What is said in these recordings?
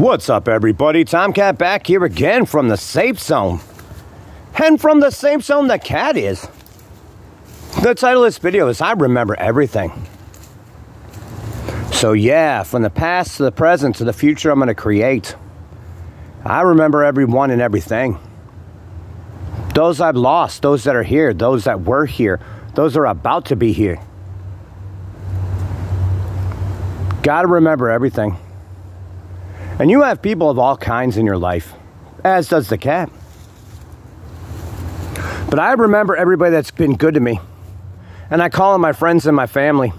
What's up, everybody? Tomcat back here again from the safe zone. And from the safe zone, the cat is. The title of this video is I Remember Everything. So, yeah, from the past to the present to the future, I'm going to create. I remember everyone and everything. Those I've lost, those that are here, those that were here, those that are about to be here. Gotta remember everything. And you have people of all kinds in your life, as does the cat. But I remember everybody that's been good to me. And I call them my friends and my family.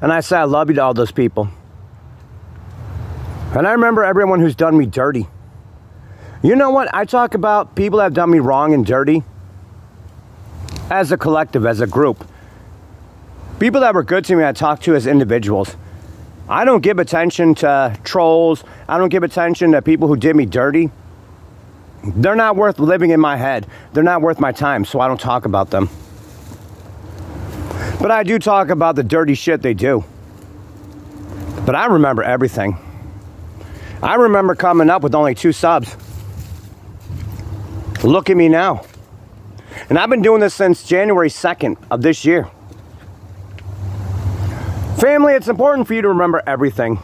And I say I love you to all those people. And I remember everyone who's done me dirty. You know what? I talk about people that have done me wrong and dirty as a collective, as a group. People that were good to me, I talk to as individuals. I don't give attention to trolls. I don't give attention to people who did me dirty. They're not worth living in my head. They're not worth my time, so I don't talk about them. But I do talk about the dirty shit they do. But I remember everything. I remember coming up with only two subs. Look at me now. And I've been doing this since January 2nd of this year. Family, it's important for you to remember everything.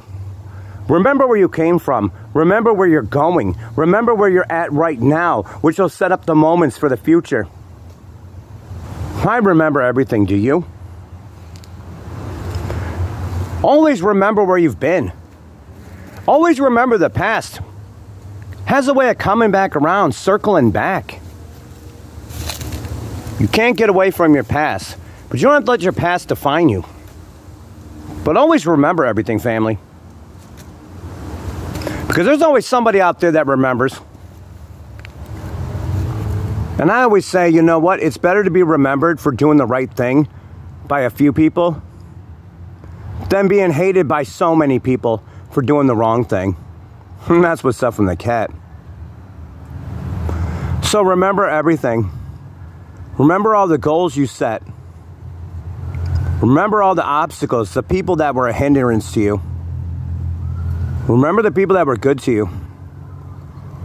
Remember where you came from. Remember where you're going. Remember where you're at right now, which will set up the moments for the future. I remember everything, do you? Always remember where you've been. Always remember the past. Has a way of coming back around, circling back. You can't get away from your past, but you don't have to let your past define you. But always remember everything, family. Because there's always somebody out there that remembers. And I always say, you know what? It's better to be remembered for doing the right thing by a few people than being hated by so many people for doing the wrong thing. And that's what's up from the cat. So remember everything. Remember all the goals you set. Remember all the obstacles, the people that were a hindrance to you. Remember the people that were good to you.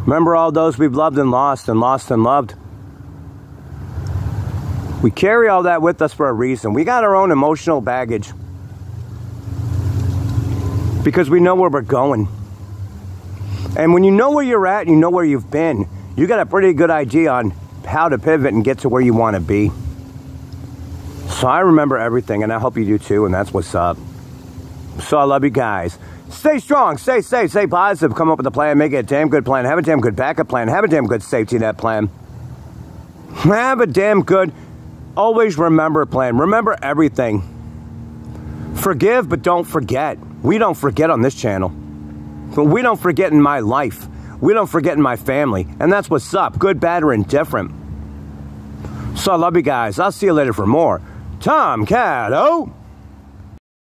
Remember all those we've loved and lost and lost and loved. We carry all that with us for a reason. We got our own emotional baggage because we know where we're going. And when you know where you're at and you know where you've been, you got a pretty good idea on how to pivot and get to where you want to be. So I remember everything, and I hope you do too, and that's what's up. So I love you guys. Stay strong, stay safe, stay positive. Come up with a plan, make it a damn good plan. Have a damn good backup plan. Have a damn good safety net plan. Have a damn good, always remember plan. Remember everything. Forgive, but don't forget. We don't forget on this channel. But we don't forget in my life. We don't forget in my family. And that's what's up. Good, bad, or indifferent. So I love you guys. I'll see you later for more. Tomcat, oh!